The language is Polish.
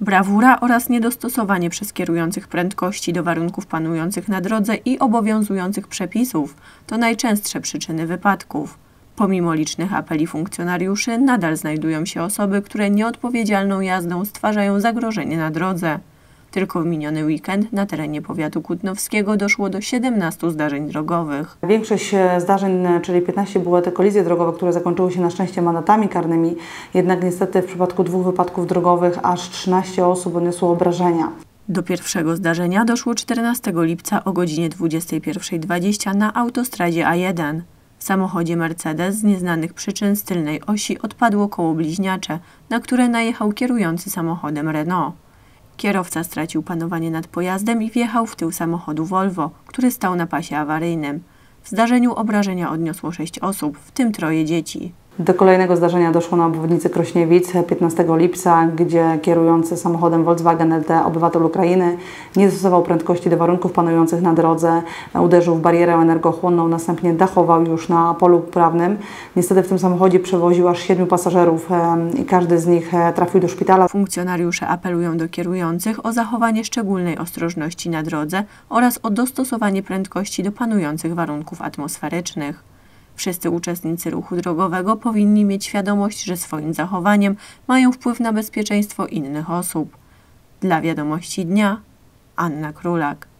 Brawura oraz niedostosowanie przez kierujących prędkości do warunków panujących na drodze i obowiązujących przepisów to najczęstsze przyczyny wypadków. Pomimo licznych apeli funkcjonariuszy, nadal znajdują się osoby, które nieodpowiedzialną jazdą stwarzają zagrożenie na drodze. Tylko w miniony weekend na terenie powiatu kutnowskiego doszło do 17 zdarzeń drogowych. Większość e, zdarzeń, e, czyli 15, były te kolizje drogowe, które zakończyły się na szczęście mandatami karnymi. Jednak niestety w przypadku dwóch wypadków drogowych aż 13 osób odniosło obrażenia. Do pierwszego zdarzenia doszło 14 lipca o godzinie 21.20 na autostradzie A1. W samochodzie Mercedes z nieznanych przyczyn z tylnej osi odpadło koło bliźniacze, na które najechał kierujący samochodem Renault. Kierowca stracił panowanie nad pojazdem i wjechał w tył samochodu Volvo, który stał na pasie awaryjnym. W zdarzeniu obrażenia odniosło sześć osób, w tym troje dzieci. Do kolejnego zdarzenia doszło na obwodnicy Krośniewic 15 lipca, gdzie kierujący samochodem Volkswagen LT obywatel Ukrainy nie stosował prędkości do warunków panujących na drodze, uderzył w barierę energochłonną, następnie dachował już na polu prawnym. Niestety w tym samochodzie przewoził aż siedmiu pasażerów i każdy z nich e, trafił do szpitala. Funkcjonariusze apelują do kierujących o zachowanie szczególnej ostrożności na drodze oraz o dostosowanie prędkości do panujących warunków atmosferycznych. Wszyscy uczestnicy ruchu drogowego powinni mieć świadomość, że swoim zachowaniem mają wpływ na bezpieczeństwo innych osób. Dla wiadomości dnia Anna Królak.